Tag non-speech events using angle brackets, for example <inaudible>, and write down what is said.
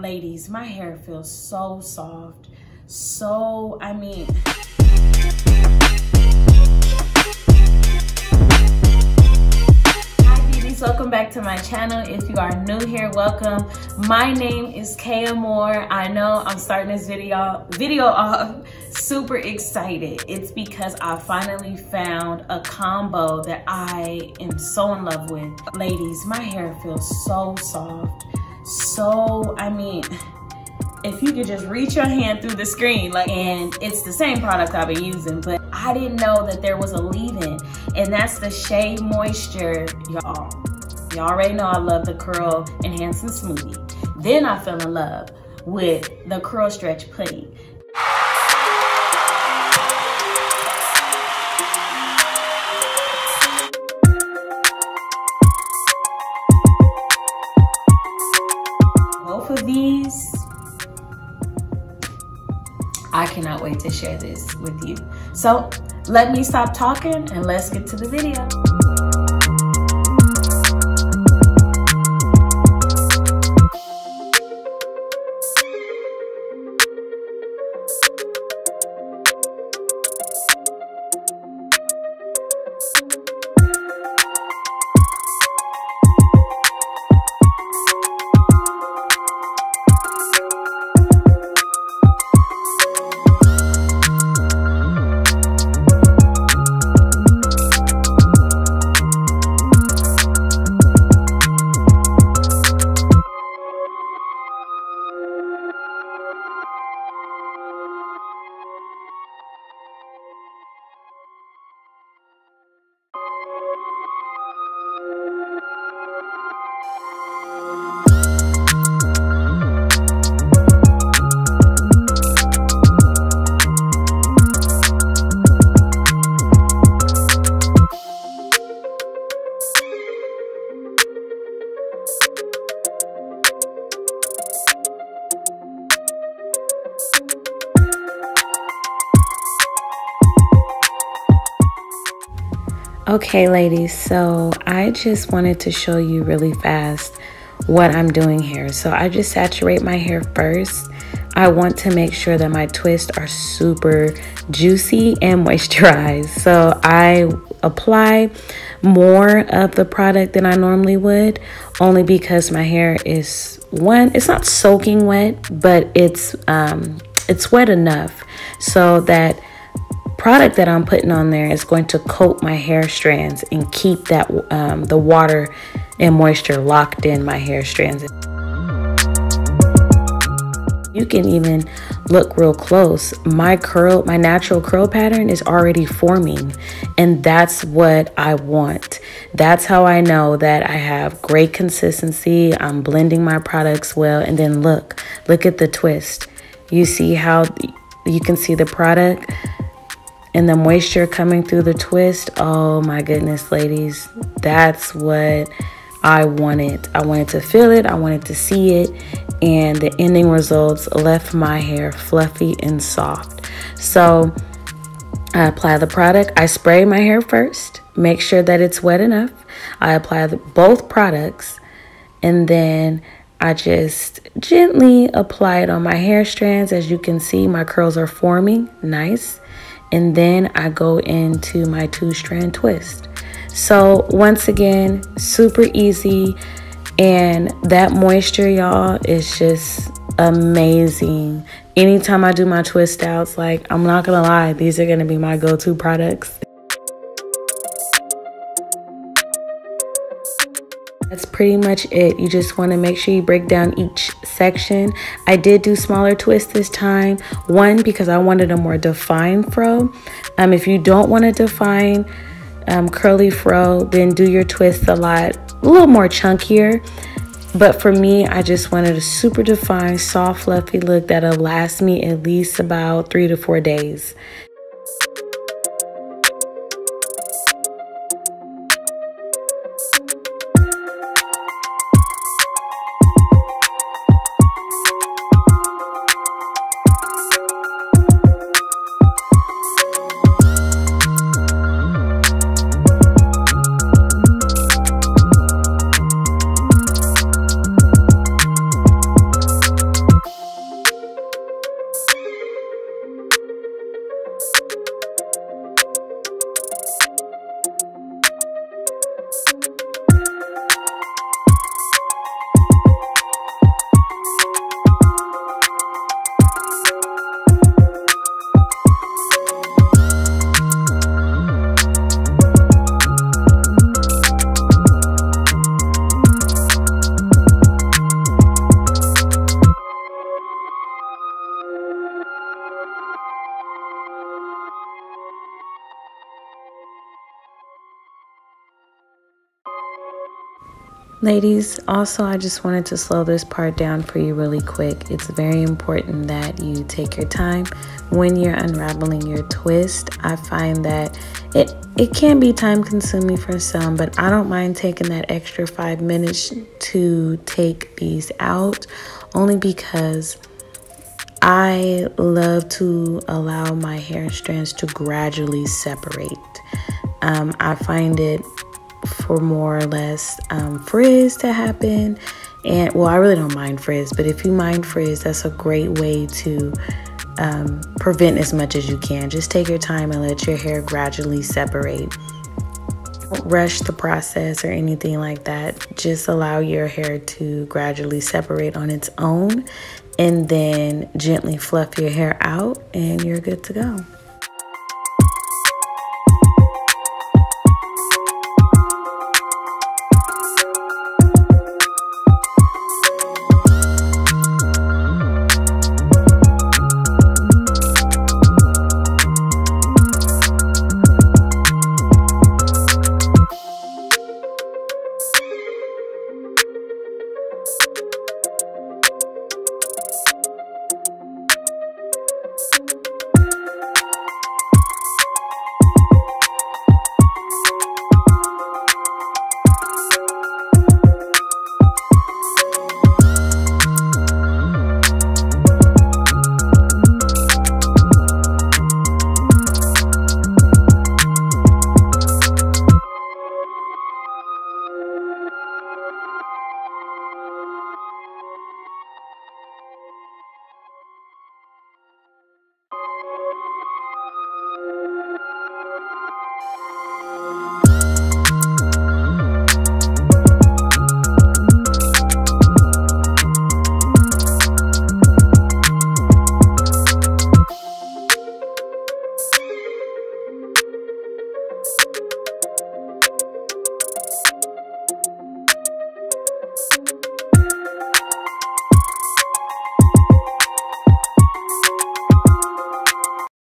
Ladies, my hair feels so soft. So, I mean... Welcome back to my channel. If you are new here, welcome. My name is KayyAmor. I know I'm starting this video, video off super excited. It's because I finally found a combo that I am so in love with. Ladies, my hair feels so soft so, I mean, if you could just reach your hand through the screen, like, and it's the same product I've been using, but I didn't know that there was a leave-in, and that's the Shea Moisture, y'all. Y'all already know I love the Curl Enhancing Smoothie. Then I fell in love with the Curl Stretch Pudding. I cannot wait to share this with you. So let me stop talking and let's get to the video. Okay, ladies, so I just wanted to show you really fast what I'm doing here. So I just saturate my hair first. I want to make sure that my twists are super juicy and <laughs> moisturized. So I apply more of the product than I normally would, only because my hair is one, it's not soaking wet, but it's um it's wet enough so that product that I'm putting on there is going to coat my hair strands and keep that um, the water and moisture locked in my hair strands. You can even look real close. My curl, my natural curl pattern is already forming and that's what I want. That's how I know that I have great consistency. I'm blending my products well and then look, look at the twist. You see how you can see the product and the moisture coming through the twist. Oh my goodness, ladies, that's what I wanted. I wanted to feel it, I wanted to see it, and the ending results left my hair fluffy and soft. So I apply the product, I spray my hair first, make sure that it's wet enough. I apply the, both products, and then I just gently apply it on my hair strands. As you can see, my curls are forming nice and then I go into my two strand twist. So once again, super easy and that moisture y'all is just amazing. Anytime I do my twist outs, like I'm not gonna lie, these are gonna be my go-to products. That's pretty much it. You just want to make sure you break down each section. I did do smaller twists this time. One, because I wanted a more defined fro. Um, if you don't want to define um, curly fro, then do your twists a lot, a little more chunkier. But for me, I just wanted a super defined, soft, fluffy look that'll last me at least about three to four days. Ladies, also, I just wanted to slow this part down for you really quick. It's very important that you take your time when you're unraveling your twist. I find that it it can be time consuming for some, but I don't mind taking that extra 5 minutes to take these out only because I love to allow my hair strands to gradually separate. Um, I find it for more or less um, frizz to happen. And well, I really don't mind frizz, but if you mind frizz, that's a great way to um, prevent as much as you can. Just take your time and let your hair gradually separate. Don't rush the process or anything like that. Just allow your hair to gradually separate on its own and then gently fluff your hair out, and you're good to go.